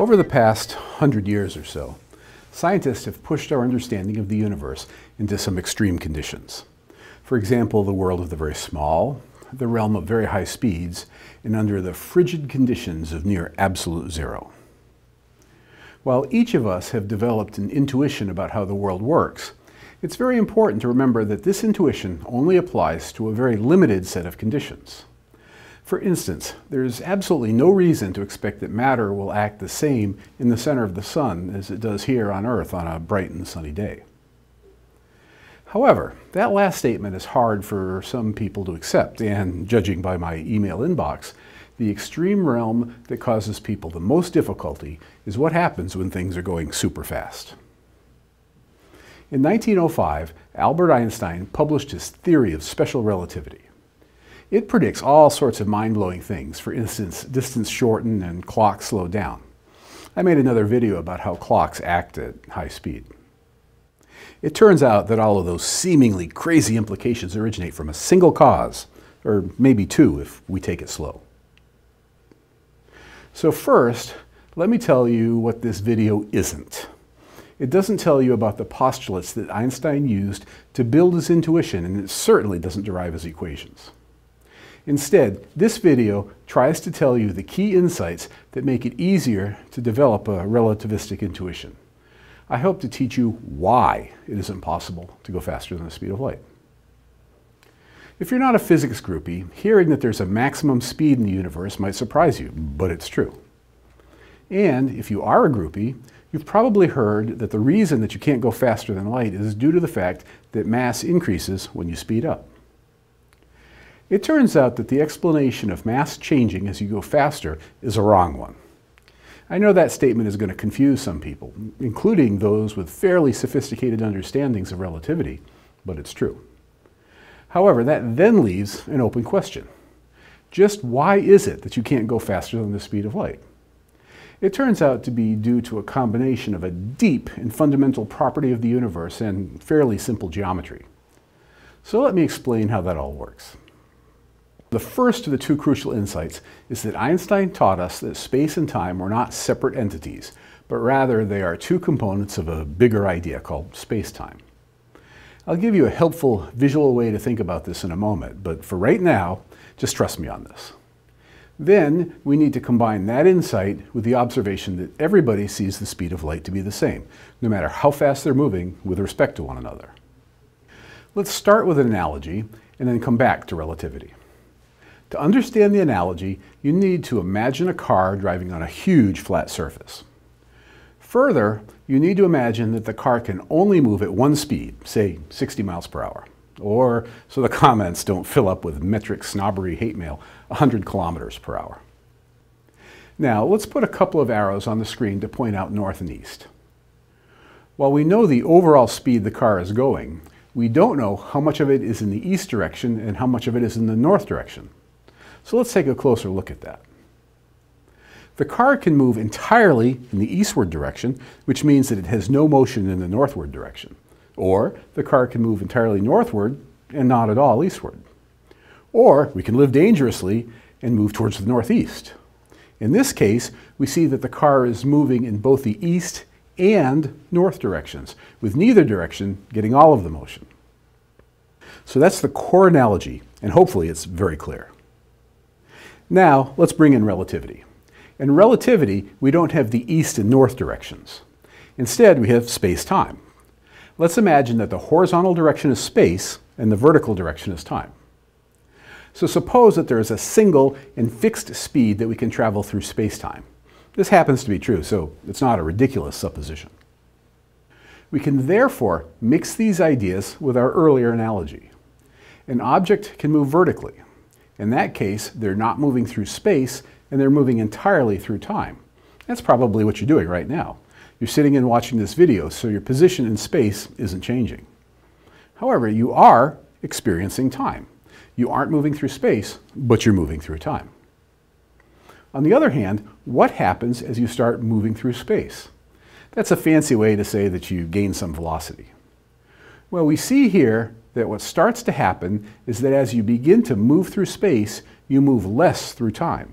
Over the past hundred years or so, scientists have pushed our understanding of the universe into some extreme conditions. For example, the world of the very small, the realm of very high speeds, and under the frigid conditions of near absolute zero. While each of us have developed an intuition about how the world works, it's very important to remember that this intuition only applies to a very limited set of conditions. For instance, there is absolutely no reason to expect that matter will act the same in the center of the sun as it does here on Earth on a bright and sunny day. However, that last statement is hard for some people to accept, and judging by my email inbox, the extreme realm that causes people the most difficulty is what happens when things are going super fast. In 1905, Albert Einstein published his theory of special relativity. It predicts all sorts of mind-blowing things. For instance, distance shorten and clocks slow down. I made another video about how clocks act at high speed. It turns out that all of those seemingly crazy implications originate from a single cause, or maybe two if we take it slow. So first, let me tell you what this video isn't. It doesn't tell you about the postulates that Einstein used to build his intuition, and it certainly doesn't derive his equations. Instead, this video tries to tell you the key insights that make it easier to develop a relativistic intuition. I hope to teach you why it isn't possible to go faster than the speed of light. If you're not a physics groupie, hearing that there's a maximum speed in the universe might surprise you, but it's true. And if you are a groupie, you've probably heard that the reason that you can't go faster than light is due to the fact that mass increases when you speed up. It turns out that the explanation of mass changing as you go faster is a wrong one. I know that statement is going to confuse some people, including those with fairly sophisticated understandings of relativity, but it's true. However, that then leaves an open question. Just why is it that you can't go faster than the speed of light? It turns out to be due to a combination of a deep and fundamental property of the universe and fairly simple geometry. So let me explain how that all works. The first of the two crucial insights is that Einstein taught us that space and time are not separate entities, but rather they are two components of a bigger idea called space-time. I'll give you a helpful visual way to think about this in a moment, but for right now, just trust me on this. Then we need to combine that insight with the observation that everybody sees the speed of light to be the same, no matter how fast they're moving with respect to one another. Let's start with an analogy and then come back to relativity. To understand the analogy, you need to imagine a car driving on a huge flat surface. Further, you need to imagine that the car can only move at one speed, say 60 miles per hour. Or, so the comments don't fill up with metric snobbery hate mail, 100 kilometers per hour. Now, let's put a couple of arrows on the screen to point out north and east. While we know the overall speed the car is going, we don't know how much of it is in the east direction and how much of it is in the north direction. So let's take a closer look at that. The car can move entirely in the eastward direction, which means that it has no motion in the northward direction. Or the car can move entirely northward and not at all eastward. Or we can live dangerously and move towards the northeast. In this case, we see that the car is moving in both the east and north directions, with neither direction getting all of the motion. So that's the core analogy, and hopefully it's very clear. Now, let's bring in relativity. In relativity, we don't have the east and north directions. Instead, we have space-time. Let's imagine that the horizontal direction is space and the vertical direction is time. So suppose that there is a single and fixed speed that we can travel through space-time. This happens to be true, so it's not a ridiculous supposition. We can therefore mix these ideas with our earlier analogy. An object can move vertically, in that case, they're not moving through space and they're moving entirely through time. That's probably what you're doing right now. You're sitting and watching this video, so your position in space isn't changing. However, you are experiencing time. You aren't moving through space, but you're moving through time. On the other hand, what happens as you start moving through space? That's a fancy way to say that you gain some velocity. Well, we see here that what starts to happen is that as you begin to move through space, you move less through time.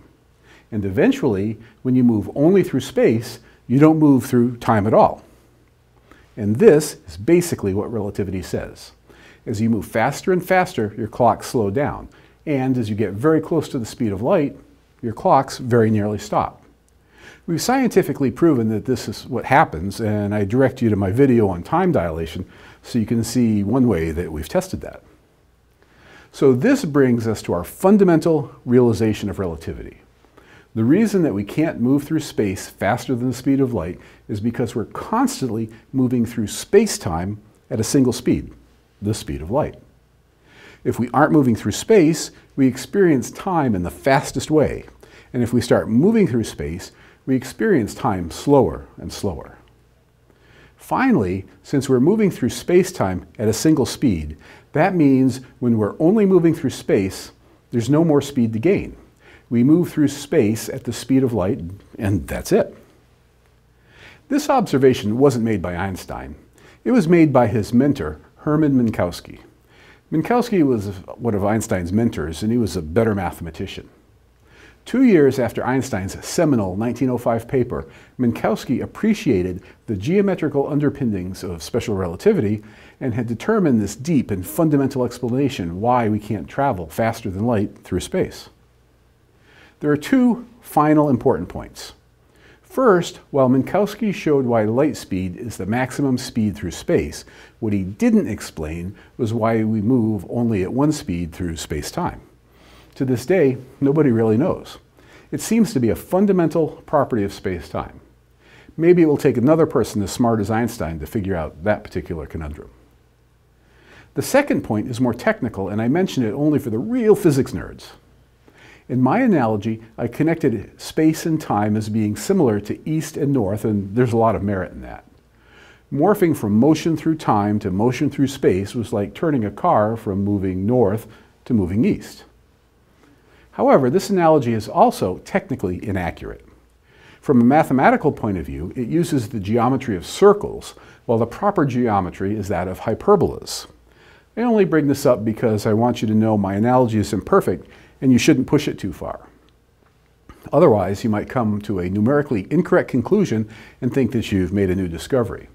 And eventually, when you move only through space, you don't move through time at all. And this is basically what relativity says. As you move faster and faster, your clocks slow down. And as you get very close to the speed of light, your clocks very nearly stop. We've scientifically proven that this is what happens, and I direct you to my video on time dilation so you can see one way that we've tested that. So this brings us to our fundamental realization of relativity. The reason that we can't move through space faster than the speed of light is because we're constantly moving through space-time at a single speed, the speed of light. If we aren't moving through space, we experience time in the fastest way. And if we start moving through space, we experience time slower and slower. Finally, since we're moving through space-time at a single speed, that means when we're only moving through space, there's no more speed to gain. We move through space at the speed of light, and that's it. This observation wasn't made by Einstein. It was made by his mentor, Hermann Minkowski. Minkowski was one of Einstein's mentors, and he was a better mathematician. Two years after Einstein's seminal 1905 paper, Minkowski appreciated the geometrical underpinnings of special relativity and had determined this deep and fundamental explanation why we can't travel faster than light through space. There are two final important points. First, while Minkowski showed why light speed is the maximum speed through space, what he didn't explain was why we move only at one speed through space-time. To this day, nobody really knows. It seems to be a fundamental property of space-time. Maybe it will take another person as smart as Einstein to figure out that particular conundrum. The second point is more technical, and I mention it only for the real physics nerds. In my analogy, I connected space and time as being similar to east and north, and there's a lot of merit in that. Morphing from motion through time to motion through space was like turning a car from moving north to moving east. However, this analogy is also technically inaccurate. From a mathematical point of view, it uses the geometry of circles, while the proper geometry is that of hyperbolas. I only bring this up because I want you to know my analogy is imperfect and you shouldn't push it too far. Otherwise, you might come to a numerically incorrect conclusion and think that you've made a new discovery.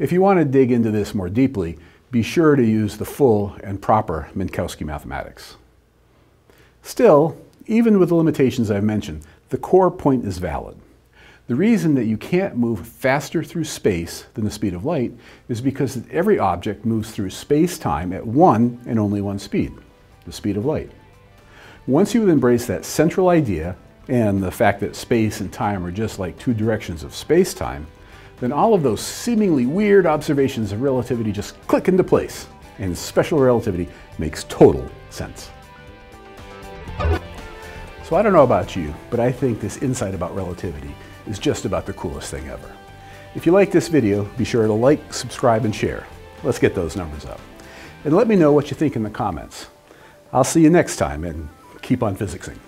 If you want to dig into this more deeply, be sure to use the full and proper Minkowski mathematics. Still, even with the limitations I've mentioned, the core point is valid. The reason that you can't move faster through space than the speed of light is because every object moves through space-time at one and only one speed, the speed of light. Once you embrace that central idea and the fact that space and time are just like two directions of space-time, then all of those seemingly weird observations of relativity just click into place, and special relativity makes total sense. So I don't know about you, but I think this insight about relativity is just about the coolest thing ever. If you like this video, be sure to like, subscribe, and share. Let's get those numbers up. And let me know what you think in the comments. I'll see you next time, and keep on physicsing.